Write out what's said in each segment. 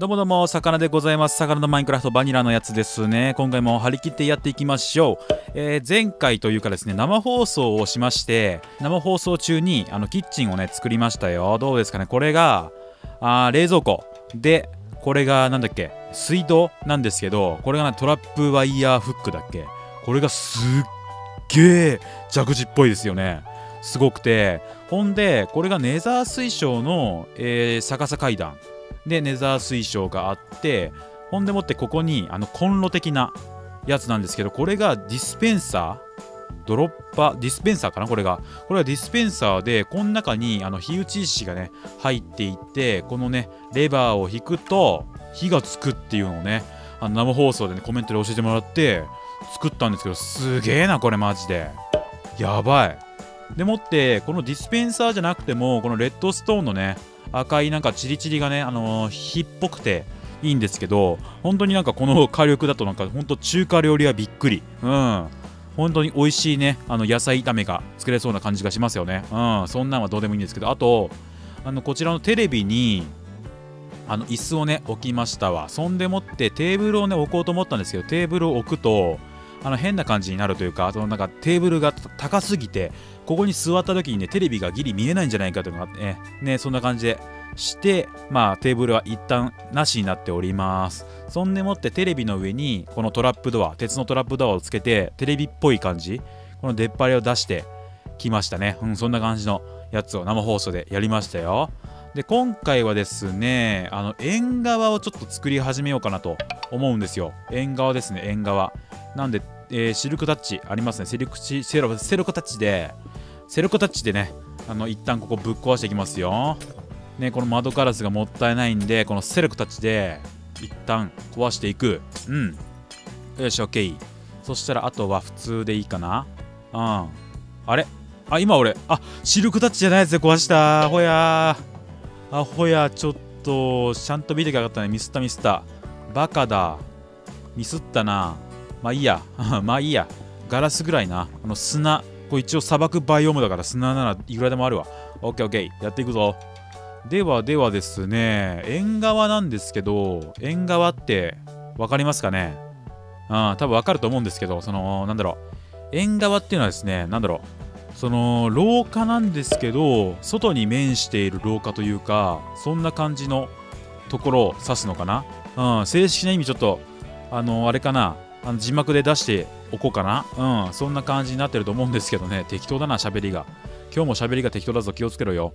どうもどうも、魚でございます。魚のマインクラフトバニラのやつですね。今回も張り切ってやっていきましょう。えー、前回というかですね、生放送をしまして、生放送中にあのキッチンをね、作りましたよ。どうですかね？これが、あ冷蔵庫。で、これがなんだっけ、水道なんですけど、これが、トラップワイヤーフックだっけ？これがすっげえ蛇口っぽいですよね。すごくて。ほんで、これがネザー水晶の、えー、逆さ階段。でネザー水晶があってほんでもってここにあのコンロ的なやつなんですけどこれがディスペンサードロッパディスペンサーかなこれが。これはディスペンサーでこの中にあの火打ち石がね入っていてこのねレバーを引くと火がつくっていうのをねあの生放送でねコメントで教えてもらって作ったんですけどすげえなこれマジで。やばい。でもってこのディスペンサーじゃなくてもこのレッドストーンのね赤いなんかチリチリがね、あのー、火っぽくていいんですけど、本当になんかこの 火力だとなんか本当中華料理はびっくり。うん。本当に美味しいね、あの野菜炒めが作れそうな感じがしますよね。うん。そんなんはどうでもいいんですけど、あと、あのこちらのテレビに、あの椅子をね、置きましたわ。そんでもってテーブルをね、置こうと思ったんですけど、テーブルを置くと、あの変な感じになるというか、そのなんかテーブルが高すぎて、ここに座った時にね、テレビがギリ見えないんじゃないかというのがあってね、ねそんな感じでして、まあテーブルは一旦なしになっております。そんでもってテレビの上にこのトラップドア、鉄のトラップドアをつけて、テレビっぽい感じ、この出っ張りを出してきましたね。うん、そんな感じのやつを生放送でやりましたよ。で、今回はですね、あの、縁側をちょっと作り始めようかなと思うんですよ。縁側ですね、縁側。なんで、えー、シルクタッチありますね。セルクチセロセロコタッチで、セロコタッチでね、あの、一旦ここぶっ壊していきますよ。ね、この窓ガラスがもったいないんで、このセルクタッチで、一旦壊していく。うん。よし、OK。そしたら、あとは普通でいいかな。うん。あれ？あ、今俺、あ、シルクタッチじゃないやつで壊した。アホやー。アホや、ちょっと、ちゃんと見てきゃよかったね。ミスったミスった。バカだ。ミスったな。まあいいや。まあいいや。ガラスぐらいな。あの砂。これ一応砂漠バイオームだから砂ならいくらでもあるわ。オッケーオッケー。やっていくぞ。ではではですね、縁側なんですけど、縁側って分かりますかね？うん、多分分かると思うんですけど、その、なんだろう。縁側っていうのはですね、なんだろう。その、廊下なんですけど、外に面している廊下というか、そんな感じのところを指すのかな？うん、正式な意味ちょっと、あの、あれかな？あの字幕で出しておこうかな。うん、そんな感じになってると思うんですけどね。適当だな、喋りが。今日も喋りが適当だぞ、気をつけろよ。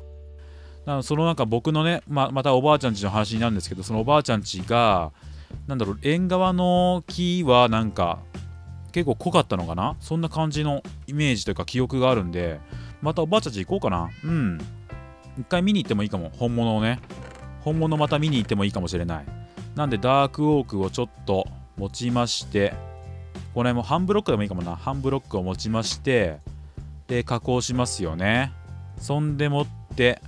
だそのなんか僕のね、ままたおばあちゃんちの話になるんですけど、そのおばあちゃんちが、なんだろう、縁側の木はなんか結構濃かったのかな？そんな感じのイメージというか記憶があるんで、またおばあちゃんち行こうかな。うん。一回見に行ってもいいかも。本物をね。本物また見に行ってもいいかもしれない。なんでダークオークをちょっと持ちまして、これも半ブロックでもいいかもな。半ブロックを持ちまして、で、加工しますよね。そんでもって、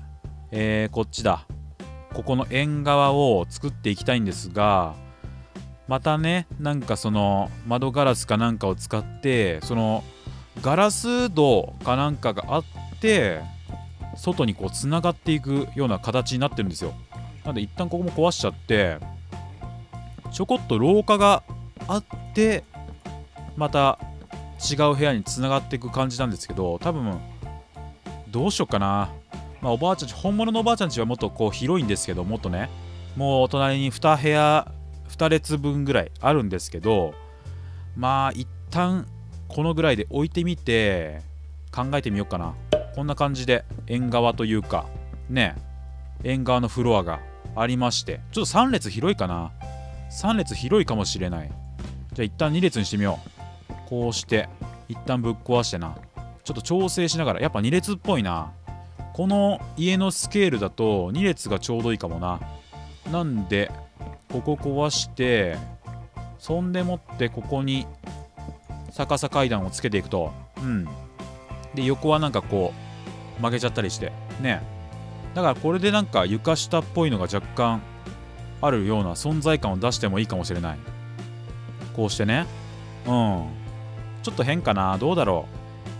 えー、こっちだここの縁側を作っていきたいんですがまたねなんかその窓ガラスかなんかを使ってそのガラス戸かなんかがあって外にこうつながっていくような形になってるんですよなんで一旦ここも壊しちゃってちょこっと廊下があってまた違う部屋につながっていく感じなんですけど多分どうしよっかな。まあ、おばあちゃんち本物のおばあちゃんちはもっとこう広いんですけどもっとね。もうお隣に2部屋2列分ぐらいあるんですけどまあ一旦このぐらいで置いてみて考えてみようかな。こんな感じで縁側というかね縁側のフロアがありましてちょっと3列広いかな。3列広いかもしれない。じゃあ一旦2列にしてみよう。こうして一旦ぶっ壊してな。ちょっと調整しながら。やっぱ2列っぽいな。この家のスケールだと2列がちょうどいいかもな。なんでここ壊してそんでもってここに逆さ階段をつけていくと。うん。で横はなんかこう曲げちゃったりして。ね。だからこれでなんか床下っぽいのが若干あるような存在感を出してもいいかもしれない。こうしてね。うん。ちょっと変かな？どうだろ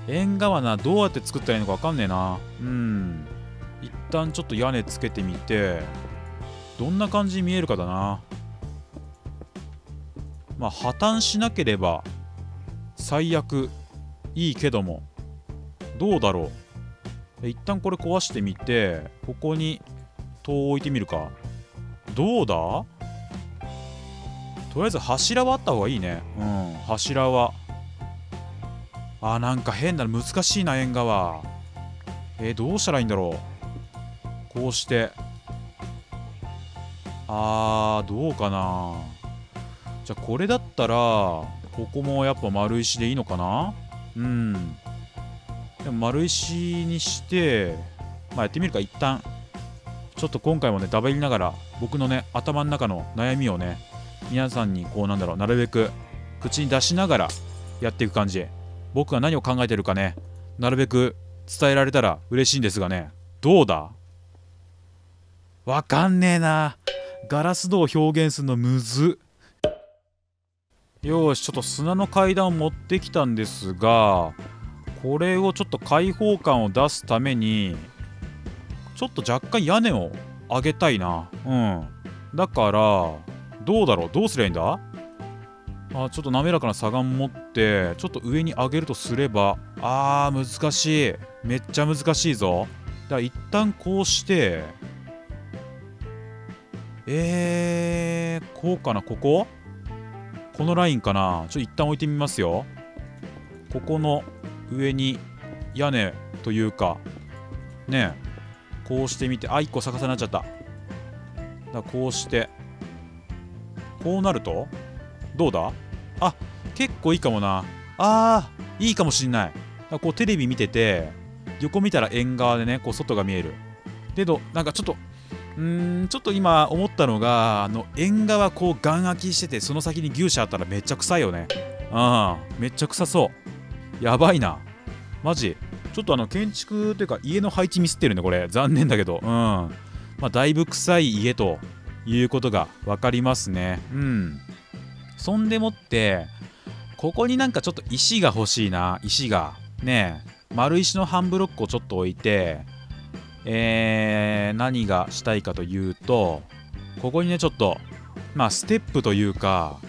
う？縁側などうやって作ったらいいのか分かんねえな。うん。一旦ちょっと屋根つけてみてどんな感じに見えるかだな。まあ破綻しなければ最悪いいけどもどうだろう？一旦これ壊してみてここに塔を置いてみるか。どうだ？とりあえず柱はあった方がいいね。うん。柱は。あなんか変だ難しいな縁側。えー、どうしたらいいんだろう？こうして。あーどうかな？じゃあこれだったらここもやっぱ丸石でいいのかな？うん。でも丸石にしてまあやってみるか一旦ちょっと今回もねダベりながら僕のね頭の中の悩みをね皆さんにこうなんだろうなるべく口に出しながらやっていく感じ。僕が何を考えてるかねなるべく伝えられたら嬉しいんですがねどうだ？わかんねえな。ガラス銅を表現するのむず。よしちょっと砂の階段を持ってきたんですがこれをちょっと開放感を出すためにちょっと若干屋根を上げたいな。うん。だからどうだろう？どうすりゃいいんだ？あちょっと滑らかな砂岩持ってちょっと上に上げるとすればあー難しい。めっちゃ難しいぞ。だから一旦こうしてえー、こうかな？ここ？このラインかな？ちょっと一旦置いてみますよ。ここの上に屋根というかねえ。こうしてみてあ1個逆さになっちゃった。だこうして。こうなるとどうだ？あ結構いいかもな。あーいいかもしんない。こうテレビ見てて横見たら縁側でねこう外が見える。けどなんかちょっとうーんちょっと今思ったのがあの縁側こう眼開きしててその先に牛舎あったらめっちゃ臭いよね。うんめっちゃ臭そう。やばいな。マジ。ちょっとあの建築というか家の配置ミスってるねこれ。残念だけど。うん。まあだいぶ臭い家ということが分かりますね。うん。そんでもってここになんかちょっと石が欲しいな。石が。ね。え丸石の半ブロックをちょっと置いてえー、何がしたいかというとここにねちょっとまあステップというか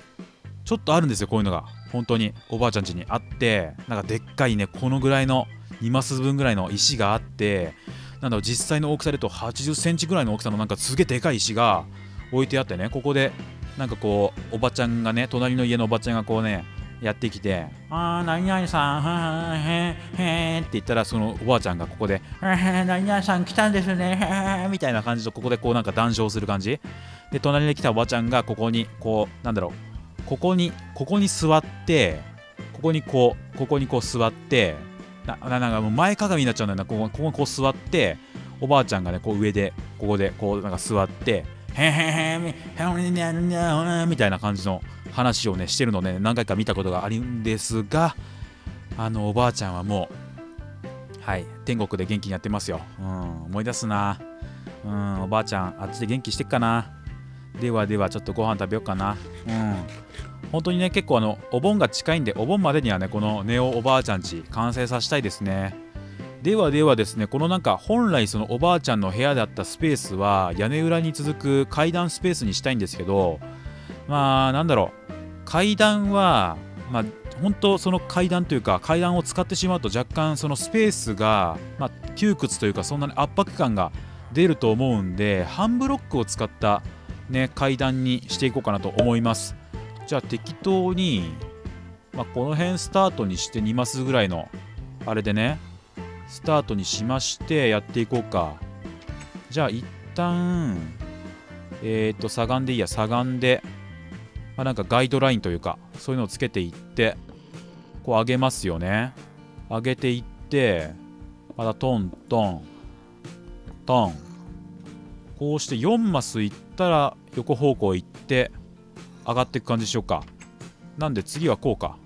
ちょっとあるんですよこういうのが。本当におばあちゃん家にあってなんかでっかいねこのぐらいの2マス分ぐらいの石があってなんだろう実際の大きさでと80センチぐらいの大きさのなんかすげえでかい石が置いてあってねここでなんかこうおばちゃんがね隣の家のおばちゃんがこうねやってきて「あー何々さんはへへへ」って言ったらそのおばあちゃんがここで「へ何々さん来たんですねへへ」みたいな感じとここでこうなんか談笑する感じ。で隣で来たおばちゃんがここにこうなんだろうここにここに座ってここにこうここにこう座ってななんかもう前かがみになっちゃうんだよな。ここここにこう座っておばあちゃんがねこう上でここでこうなんか座って「へへへへへみたいな感じの話をねしてるのね何回か見たことがあるんですがあのおばあちゃんはもうはい天国で元気にやってますよ、うん、思い出すな、うん、おばあちゃんあっちで元気してっかなではではちょっとご飯食べようかなうん本当にね結構あのお盆が近いんでお盆までにはねこのネオおばあちゃんち完成させたいですね。ではではですねこのなんか本来そのおばあちゃんの部屋であったスペースは屋根裏に続く階段スペースにしたいんですけどまあなんだろう。階段はまあ本当その階段というか階段を使ってしまうと若干そのスペースが、まあ、窮屈というかそんなに圧迫感が出ると思うんで半ブロックを使った、ね、階段にしていこうかなと思います。じゃあ適当に、まあ、この辺スタートにして2マスぐらいのあれでねスタートにしましてやっていこうか。じゃあ一旦えっ、ー、と左岸でいいや左岸でまあ、なんかガイドラインというかそういうのをつけていってこう上げますよね。上げていってまたトントントン。こうして4マスいったら横方向行って上がっていく感じでしょうか。なんで次はこうか。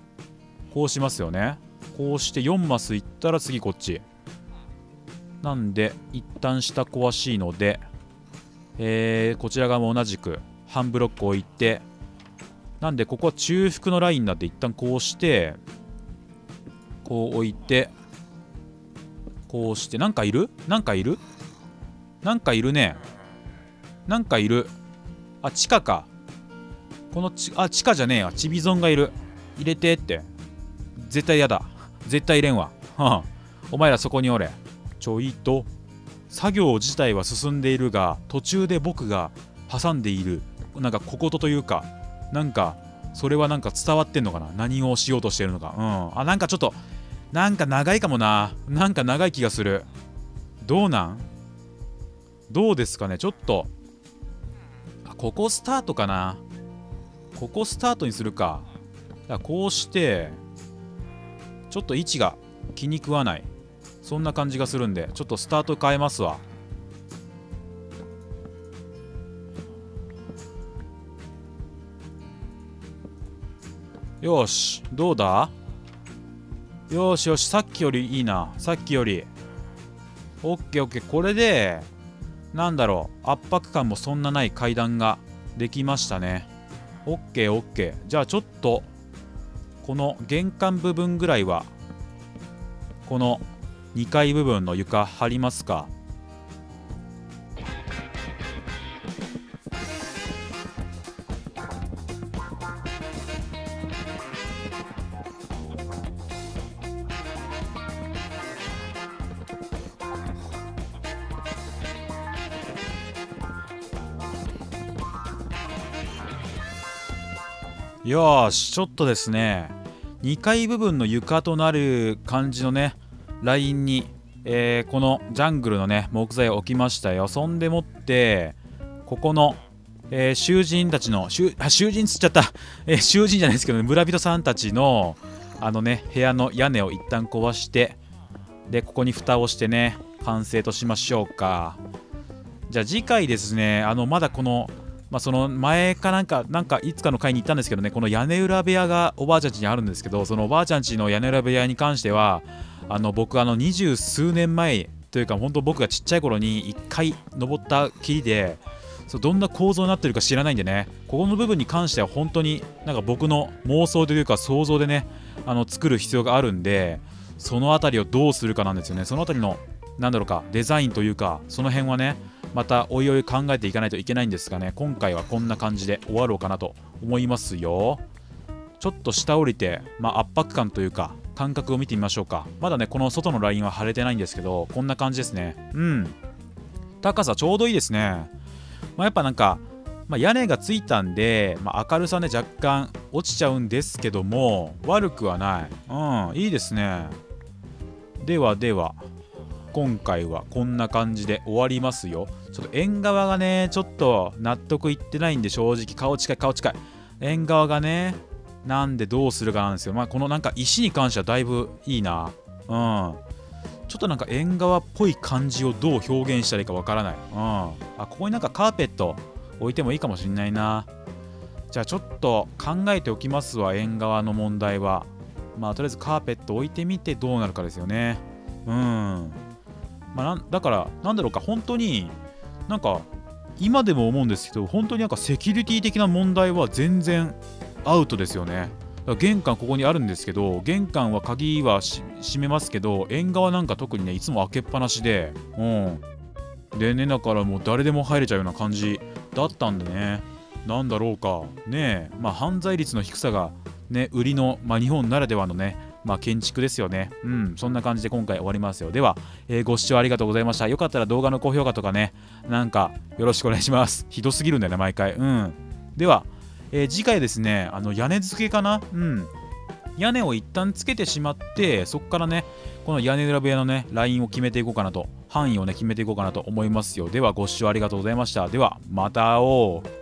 こうしますよね。こうして4マスいったら次こっち。なんで一旦下壊しいのでえー、こちら側も同じく半ブロック置いてなんでここは中腹のラインになって一旦こうしてこう置いてこうしてなんかいる？なんかいる？なんかいるね。なんかいる。あ地下か。このちあ地下じゃねえわ。チビゾンがいる。入れてって。絶対やだ。絶対入れんわ。お前らそこにおれ。ちょいと。作業自体は進んでいるが途中で僕が挟んでいる。なんか小言というか。なんかそれはなんか伝わってんのかな。何をしようとしてるのか。うん。あなんかちょっとなんか長いかもな。なんか長い気がする。どうなん？どうですかね？ちょっと。あここスタートかな。ここスタートにするか。だからこうしてちょっと位置が気に食わない。そんな感じがするんでちょっとスタート変えますわ。よしどうだ？よしよしさっきよりいいな。さっきより。オッケーオッケー。これでなんだろう圧迫感もそんなない階段ができましたね。オッケーオッケーじゃあちょっとこの玄関部分ぐらいはこの2階部分の床張りますか？よしちょっとですね2階部分の床となる感じのねラインに、えー、このジャングルのね木材を置きましたよ。そんでもってここの、えー、囚人たちの囚あ囚人つっちゃった、えー、囚人じゃないですけど、ね、村人さんたちのあのね部屋の屋根を一旦壊してでここに蓋をしてね完成としましょうか。じゃあ次回ですねあのまだこのまあ、その前かなんか、なんかいつかの回に行ったんですけどね、この屋根裏部屋がおばあちゃん家にあるんですけど、そのおばあちゃん家の屋根裏部屋に関しては、あの僕、あの二十数年前というか、本当僕がちっちゃい頃に1回登ったきりで、そうどんな構造になってるか知らないんでね、ここの部分に関しては本当になんか僕の妄想というか想像でね、あの作る必要があるんで、その辺りをどうするかなんですよね。その辺りの、なんだろうか、デザインというか、その辺はね、またおいおい考えていかないといけないんですがね今回はこんな感じで終わろうかなと思いますよ。ちょっと下降りて、まあ、圧迫感というか感覚を見てみましょうか。まだねこの外のラインは腫れてないんですけどこんな感じですね。うん。高さちょうどいいですね、まあ、やっぱなんか、まあ、屋根がついたんで、まあ、明るさね若干落ちちゃうんですけども悪くはない。うんいいですね。ではでは。今回はこんな感じで終わりますよ。ちょっと縁側がねちょっと納得いってないんで正直顔近い顔近い。縁側がねなんでどうするかなんですよ。まあこのなんか石に関してはだいぶいいな。うん。ちょっとなんか縁側っぽい感じをどう表現したらいいかわからない。うん。あここになんかカーペット置いてもいいかもしんないな。じゃあちょっと考えておきますわ縁側の問題は。まあとりあえずカーペット置いてみてどうなるかですよね。うん。まあ、だからなんだろうか本当になんか今でも思うんですけど本当になんかセキュリティ的な問題は全然アウトですよね。玄関ここにあるんですけど玄関は鍵は閉めますけど縁側なんか特にねいつも開けっぱなしでうん。でねだからもう誰でも入れちゃうような感じだったんでね。なんだろうか。ねえ。まあ犯罪率の低さがね売りの、まあ、日本ならではのねまあ、建築ですよね。うん、そんな感じで今回終わりますよ。では、えー、ご視聴ありがとうございました。よかったら動画の高評価とかね、なんかよろしくお願いします。ひどすぎるんだよね、毎回。うん。では、えー、次回ですね、あの屋根付けかな？うん。屋根を一旦つけてしまって、そこからね、この屋根裏部屋のね、ラインを決めていこうかなと、範囲をね、決めていこうかなと思いますよ。では、ご視聴ありがとうございました。では、また会おう。